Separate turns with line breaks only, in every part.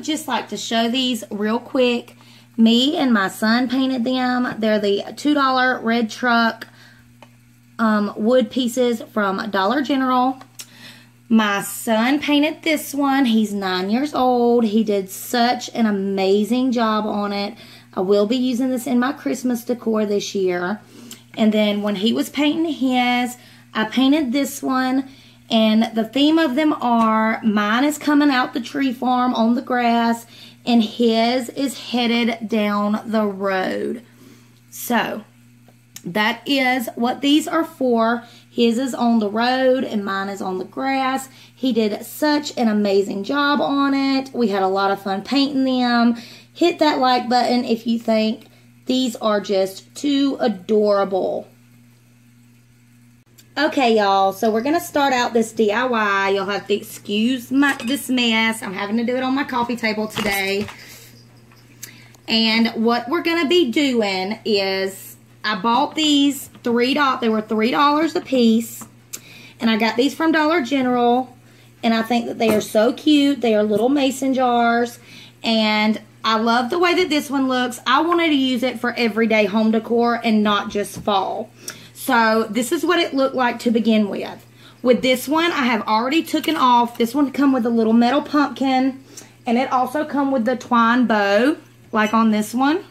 would just like to show these real quick. Me and my son painted them. They're the $2 red truck um, wood pieces from Dollar General. My son painted this one. He's nine years old. He did such an amazing job on it. I will be using this in my Christmas decor this year. And then when he was painting his, I painted this one. And the theme of them are, mine is coming out the tree farm on the grass, and his is headed down the road. So, that is what these are for. His is on the road and mine is on the grass. He did such an amazing job on it. We had a lot of fun painting them. Hit that like button if you think these are just too adorable. Okay, y'all, so we're going to start out this DIY. You'll have to excuse my this mess. I'm having to do it on my coffee table today. And what we're going to be doing is I bought these three dollars. They were three dollars a piece, and I got these from Dollar General. And I think that they are so cute. They are little mason jars, and I love the way that this one looks. I wanted to use it for everyday home decor and not just fall. So this is what it looked like to begin with. With this one, I have already taken off. This one come with a little metal pumpkin, and it also come with the twine bow, like on this one.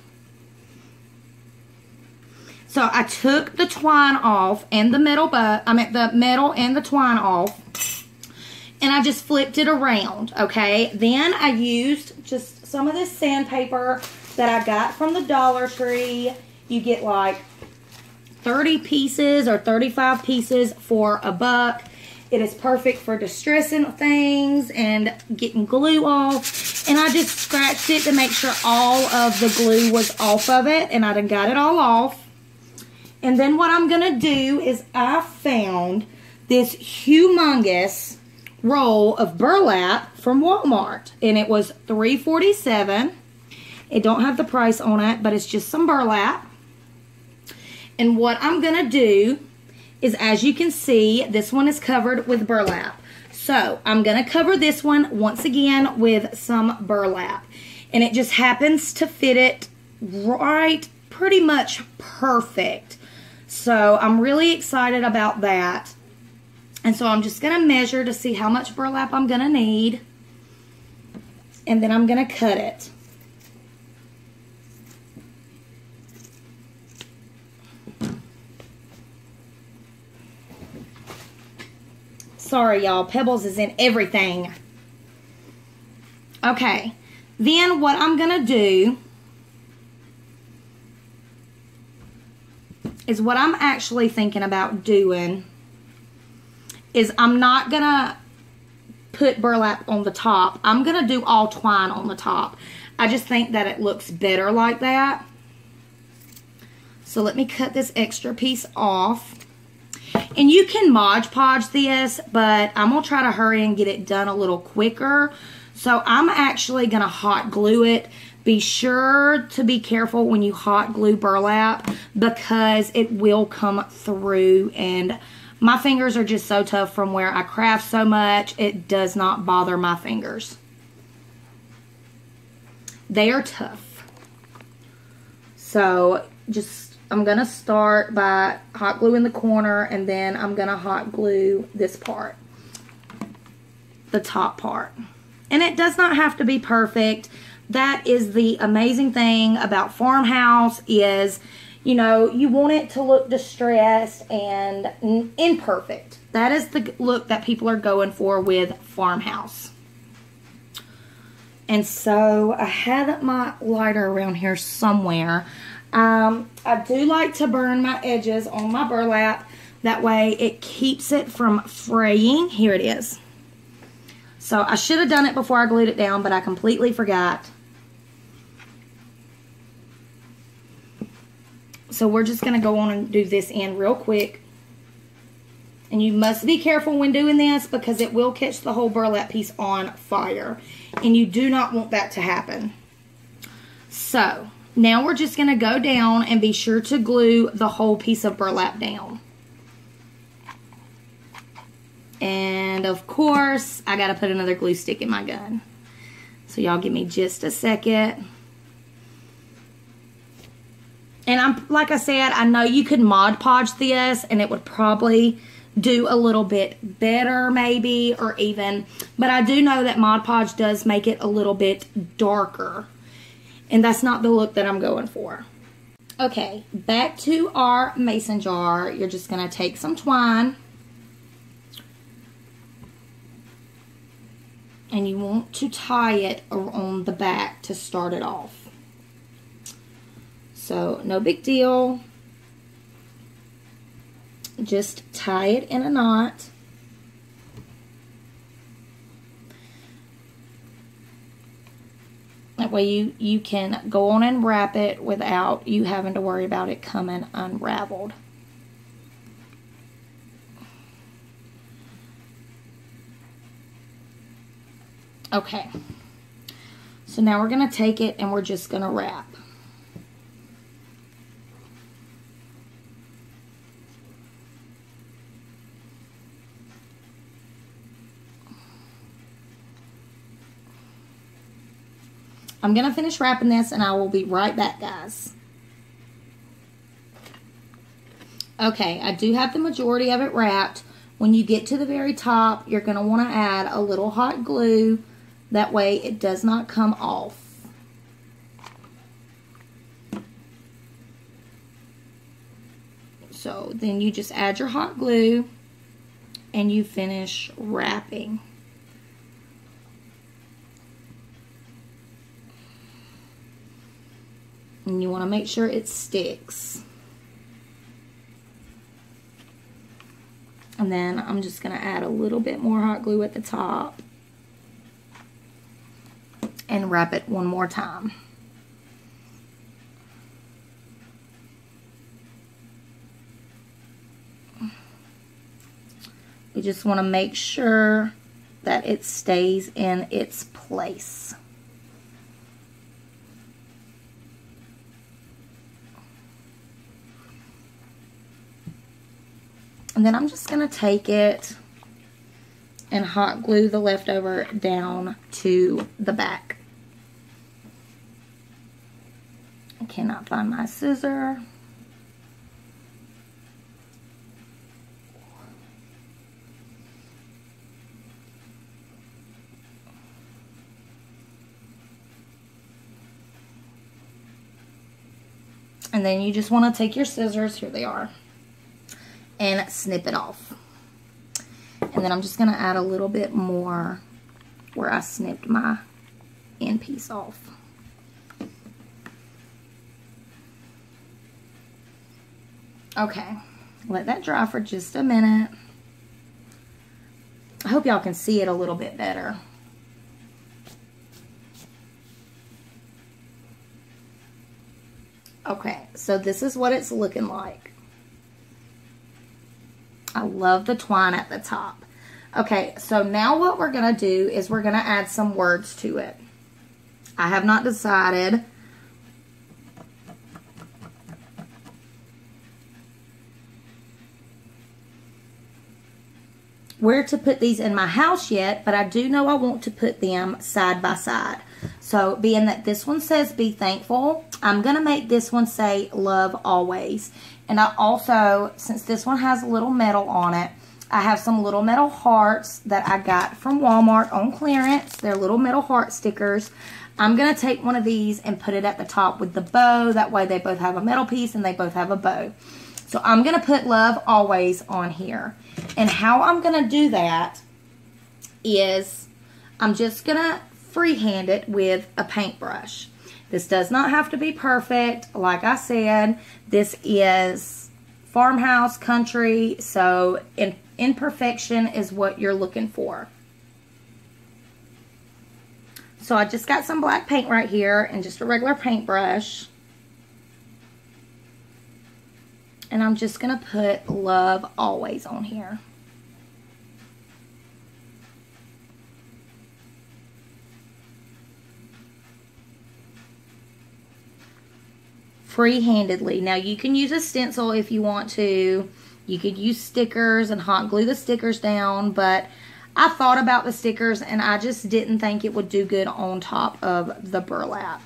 So I took the twine off and the metal bow, I mean the metal and the twine off, and I just flipped it around, okay? Then I used just some of this sandpaper that I got from the Dollar Tree. You get like 30 pieces or 35 pieces for a buck. It is perfect for distressing things and getting glue off. And I just scratched it to make sure all of the glue was off of it. And I done got it all off. And then what I'm going to do is I found this humongous roll of burlap from Walmart. And it was $3.47. It don't have the price on it, but it's just some burlap. And what I'm going to do is, as you can see, this one is covered with burlap. So I'm going to cover this one once again with some burlap. And it just happens to fit it right pretty much perfect. So I'm really excited about that. And so I'm just going to measure to see how much burlap I'm going to need. And then I'm going to cut it. Sorry, y'all. Pebbles is in everything. Okay. Then what I'm going to do is what I'm actually thinking about doing is I'm not going to put burlap on the top. I'm going to do all twine on the top. I just think that it looks better like that. So let me cut this extra piece off. And you can Mod Podge this, but I'm going to try to hurry and get it done a little quicker. So I'm actually going to hot glue it. Be sure to be careful when you hot glue burlap because it will come through and my fingers are just so tough from where I craft so much. It does not bother my fingers. They are tough. So just I'm going to start by hot glue in the corner and then I'm going to hot glue this part, the top part. And it does not have to be perfect. That is the amazing thing about farmhouse is, you know, you want it to look distressed and imperfect. That is the look that people are going for with farmhouse. And so I had my lighter around here somewhere. Um, I do like to burn my edges on my burlap. That way it keeps it from fraying. Here it is. So I should have done it before I glued it down, but I completely forgot. So we're just going to go on and do this end real quick. And you must be careful when doing this because it will catch the whole burlap piece on fire. And you do not want that to happen. So, now we're just going to go down and be sure to glue the whole piece of burlap down. And of course, I got to put another glue stick in my gun. So y'all give me just a second. And I'm like I said, I know you could Mod Podge this and it would probably do a little bit better maybe or even but I do know that Mod Podge does make it a little bit darker and that's not the look that I'm going for. Okay, back to our mason jar. You're just going to take some twine and you want to tie it on the back to start it off. So no big deal. Just tie it in a knot. That way you, you can go on and wrap it without you having to worry about it coming unraveled. Okay. So now we're going to take it and we're just going to wrap. I'm going to finish wrapping this and I will be right back, guys. Okay, I do have the majority of it wrapped. When you get to the very top, you're going to want to add a little hot glue. That way it does not come off. So then you just add your hot glue and you finish wrapping. And you want to make sure it sticks. And then I'm just going to add a little bit more hot glue at the top and wrap it one more time. We just want to make sure that it stays in its place. And then I'm just going to take it and hot glue the leftover down to the back. I cannot find my scissor. And then you just want to take your scissors, here they are, and snip it off. And then I'm just going to add a little bit more where I snipped my end piece off. Okay, let that dry for just a minute. I hope y'all can see it a little bit better. Okay, so this is what it's looking like. I love the twine at the top. Okay, so now what we're going to do is we're going to add some words to it. I have not decided where to put these in my house yet, but I do know I want to put them side by side. So being that this one says be thankful, I'm going to make this one say love always. And I also, since this one has a little metal on it, I have some little metal hearts that I got from Walmart on clearance. They're little metal heart stickers. I'm going to take one of these and put it at the top with the bow. That way they both have a metal piece and they both have a bow. So I'm going to put love always on here. And how I'm going to do that is I'm just going to freehand it with a paintbrush. This does not have to be perfect. Like I said, this is farmhouse country, so in, imperfection is what you're looking for. So I just got some black paint right here and just a regular paintbrush. And I'm just going to put love always on here. Free-handedly. Now you can use a stencil if you want to. You could use stickers and hot glue the stickers down, but I thought about the stickers and I just didn't think it would do good on top of the burlap.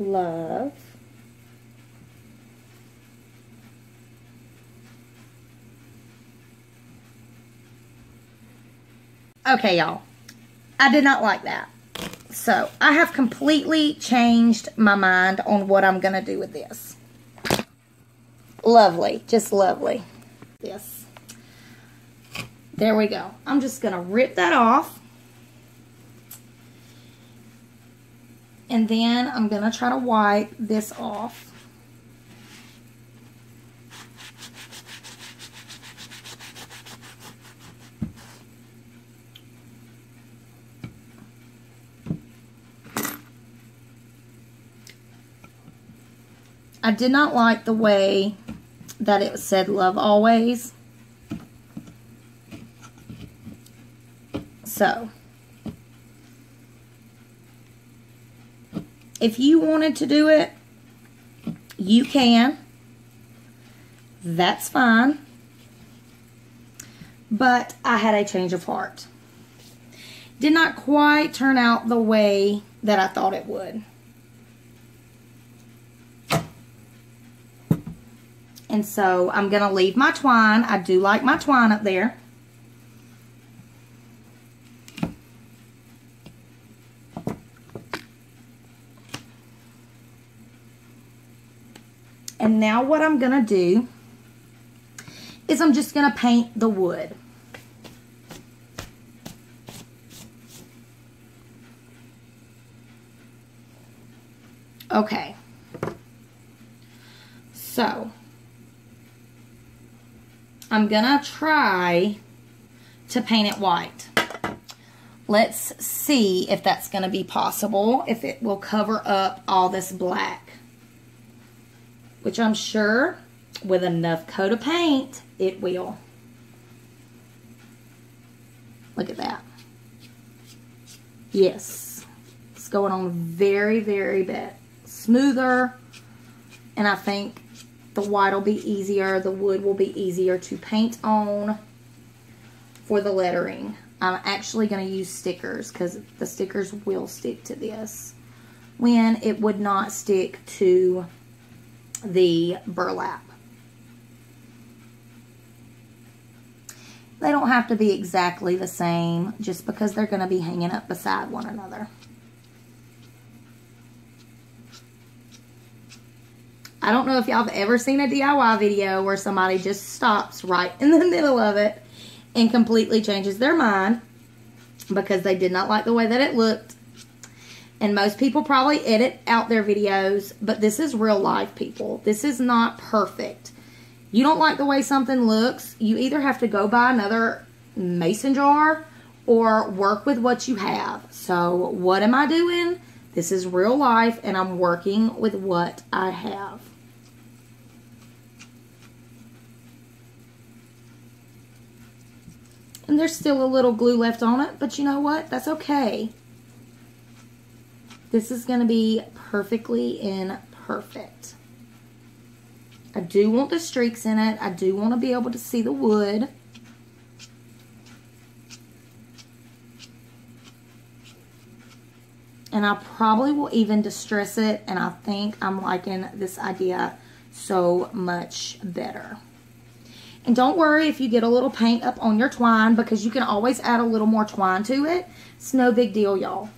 Love. Okay, y'all. I did not like that. So, I have completely changed my mind on what I'm going to do with this. Lovely. Just lovely. Yes. There we go. I'm just going to rip that off. And then I'm going to try to wipe this off. I did not like the way that it said love always. So, If you wanted to do it, you can. That's fine. But I had a change of heart. Did not quite turn out the way that I thought it would. And so I'm going to leave my twine. I do like my twine up there. And now what I'm going to do is I'm just going to paint the wood. Okay. So, I'm going to try to paint it white. Let's see if that's going to be possible, if it will cover up all this black which I'm sure with enough coat of paint, it will. Look at that. Yes, it's going on very, very bit smoother, and I think the white will be easier, the wood will be easier to paint on for the lettering. I'm actually going to use stickers because the stickers will stick to this when it would not stick to the burlap. They don't have to be exactly the same just because they're going to be hanging up beside one another. I don't know if y'all have ever seen a DIY video where somebody just stops right in the middle of it and completely changes their mind because they did not like the way that it looked and most people probably edit out their videos, but this is real life, people. This is not perfect. You don't like the way something looks, you either have to go buy another mason jar or work with what you have. So what am I doing? This is real life, and I'm working with what I have. And there's still a little glue left on it, but you know what? That's okay. This is going to be perfectly in perfect. I do want the streaks in it. I do want to be able to see the wood. And I probably will even distress it. And I think I'm liking this idea so much better. And don't worry if you get a little paint up on your twine because you can always add a little more twine to it. It's no big deal, y'all.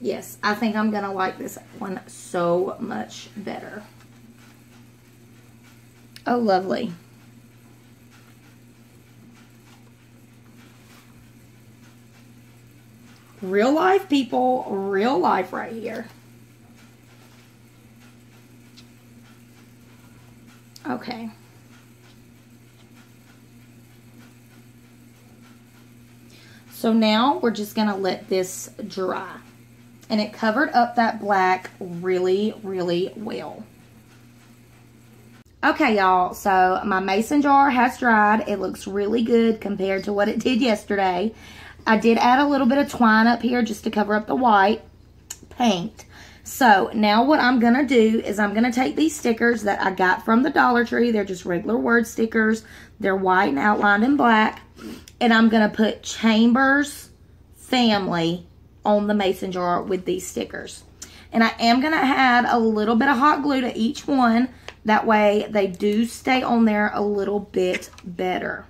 Yes, I think I'm going to like this one so much better. Oh, lovely. Real life, people. Real life right here. Okay. So now we're just going to let this dry. And it covered up that black really, really well. Okay, y'all, so my mason jar has dried. It looks really good compared to what it did yesterday. I did add a little bit of twine up here just to cover up the white paint. So now what I'm going to do is I'm going to take these stickers that I got from the Dollar Tree. They're just regular word stickers. They're white and outlined in black. And I'm going to put Chambers Family on the mason jar with these stickers. And I am going to add a little bit of hot glue to each one that way they do stay on there a little bit better.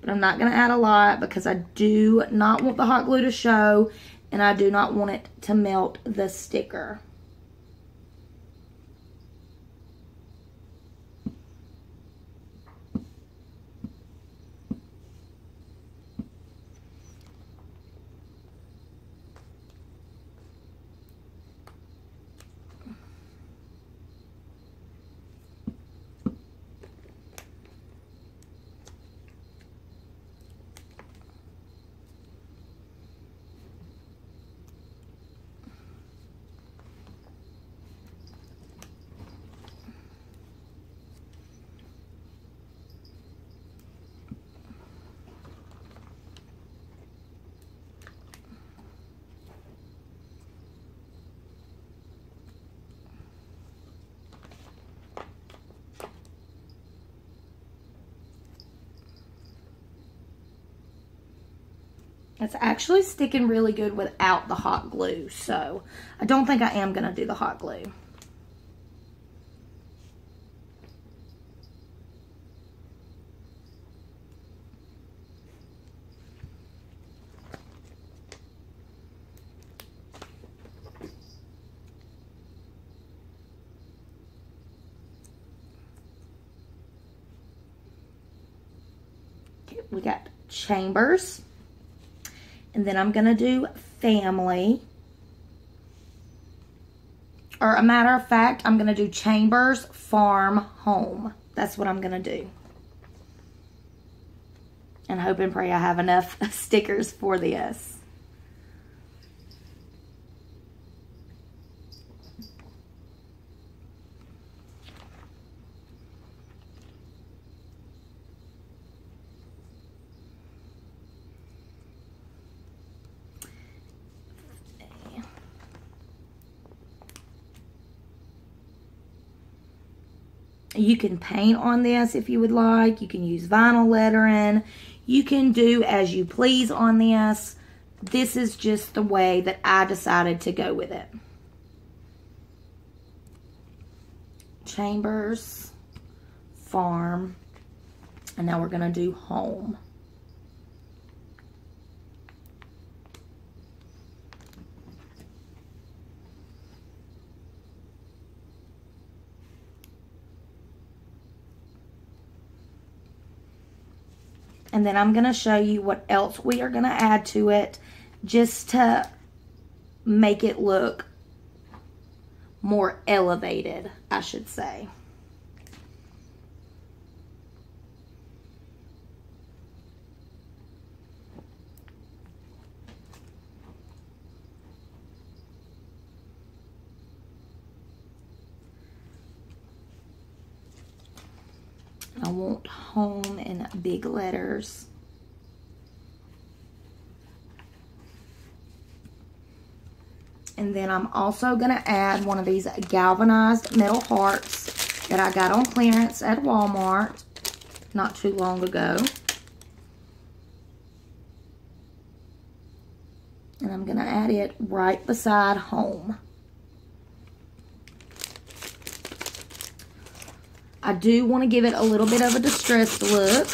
But I'm not going to add a lot because I do not want the hot glue to show and I do not want it to melt the sticker. It's actually sticking really good without the hot glue, so I don't think I am going to do the hot glue. We got chambers. And then I'm going to do family. Or a matter of fact, I'm going to do Chambers Farm Home. That's what I'm going to do. And hope and pray I have enough stickers for this. You can paint on this if you would like. You can use vinyl lettering. You can do as you please on this. This is just the way that I decided to go with it. Chambers, farm, and now we're going to do home. And then I'm going to show you what else we are going to add to it just to make it look more elevated, I should say. I want home big letters. And then I'm also going to add one of these galvanized metal hearts that I got on clearance at Walmart not too long ago. And I'm going to add it right beside home. I do want to give it a little bit of a distressed look.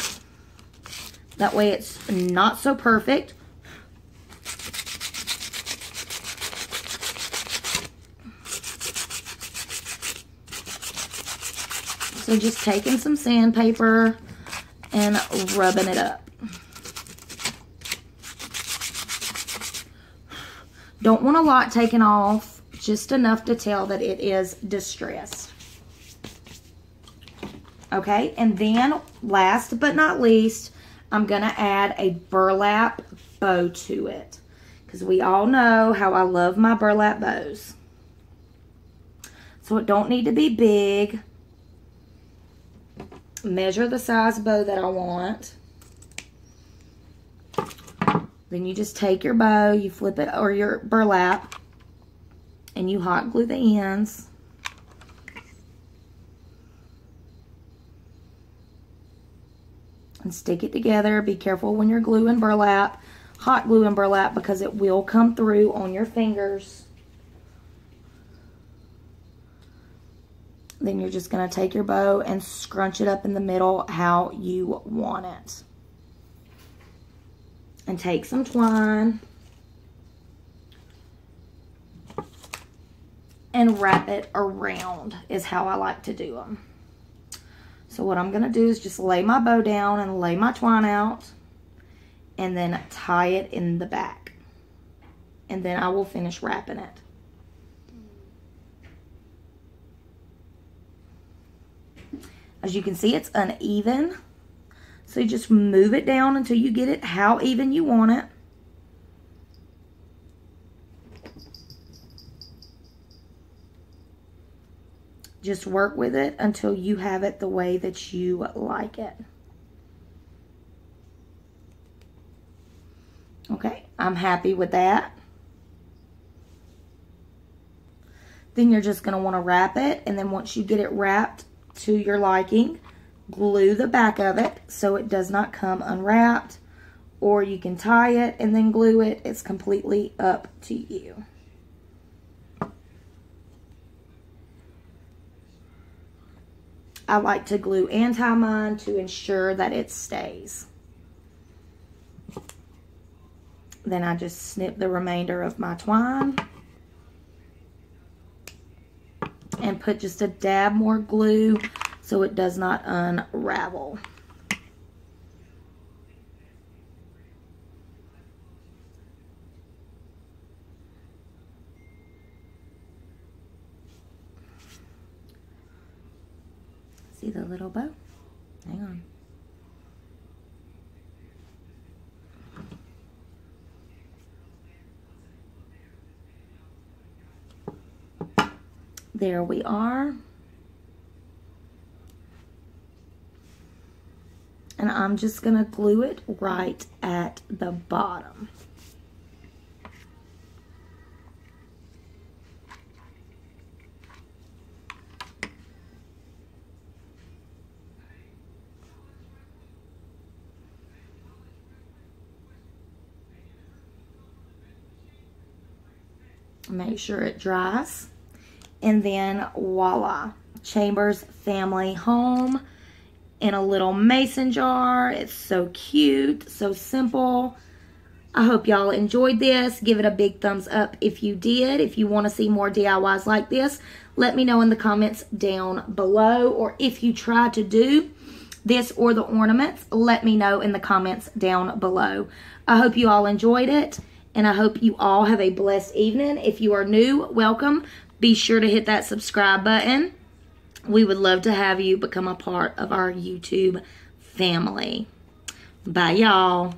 That way it's not so perfect. So just taking some sandpaper and rubbing it up. Don't want a lot taken off, just enough to tell that it is distressed. Okay, and then last but not least, I'm going to add a burlap bow to it. Because we all know how I love my burlap bows. So it don't need to be big measure the size bow that I want. Then you just take your bow, you flip it, or your burlap, and you hot glue the ends. And stick it together. Be careful when you're gluing burlap, hot glue and burlap, because it will come through on your fingers. Then you're just going to take your bow and scrunch it up in the middle how you want it. And take some twine and wrap it around is how I like to do them. So what I'm going to do is just lay my bow down and lay my twine out and then tie it in the back. And then I will finish wrapping it. As you can see, it's uneven. So you just move it down until you get it how even you want it. Just work with it until you have it the way that you like it. Okay, I'm happy with that. Then you're just going to want to wrap it. And then once you get it wrapped, to your liking. Glue the back of it so it does not come unwrapped. Or you can tie it and then glue it. It's completely up to you. I like to glue and tie mine to ensure that it stays. Then I just snip the remainder of my twine and put just a dab more glue so it does not unravel. See the little bow? Hang on. There we are. And I'm just going to glue it right at the bottom. Make sure it dries. And then voila, Chambers Family Home in a little mason jar. It's so cute, so simple. I hope y'all enjoyed this. Give it a big thumbs up if you did. If you want to see more DIYs like this, let me know in the comments down below. Or if you try to do this or the ornaments, let me know in the comments down below. I hope you all enjoyed it. And I hope you all have a blessed evening. If you are new, welcome. Be sure to hit that subscribe button. We would love to have you become a part of our YouTube family. Bye, y'all.